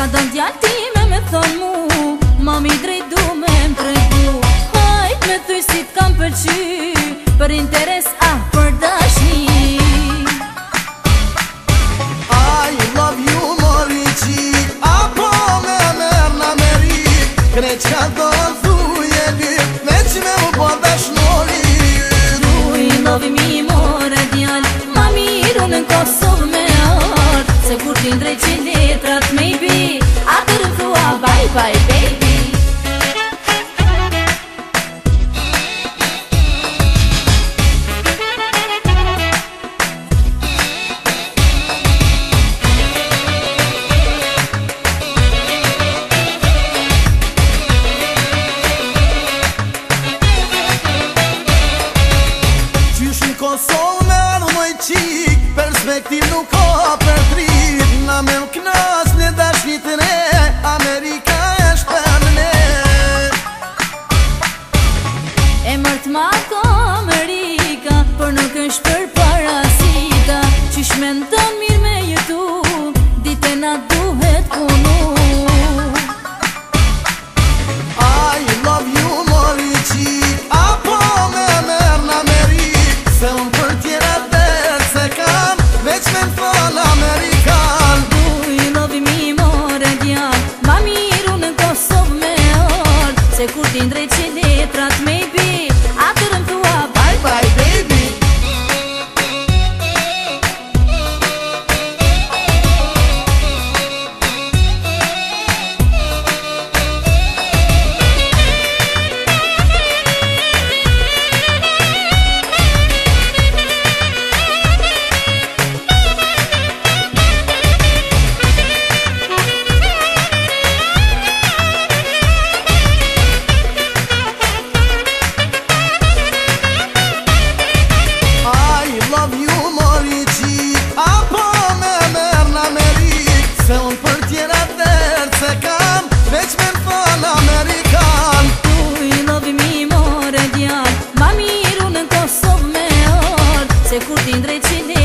ka pra dan djallë ti me me thonë mu Mami drejdu me më tregu Hajt me thuj si t'kam pëlqy Për interes a për dashni I love you mori qi Apo me mërna meri Kreqka do thuj e Shqysh baby konsol nuk ka për të Na Nga me më knas një dash në ishtë për parasita shmen të mirë me jetu Dite na duhet punu I love you mori qit Apo me mërë në meri Se unë për tjera dhe se kam Veç me në tonë amerikan Du i love mi mërë djarë Ma miru në Kosovë me orë Se kur t'in drejt që letrat me i bi se curg din recine